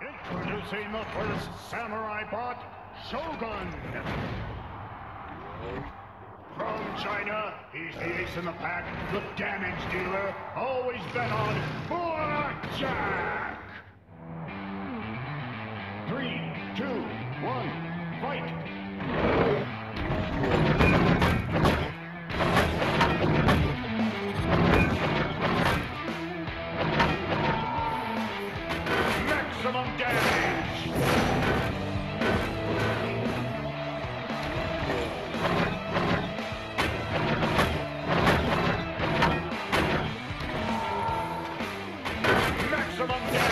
Introducing the first samurai bot, Shogun. From China, he's the ace in the pack, the damage dealer, always bet on Black Jac. Maximum damage! Maximum damage!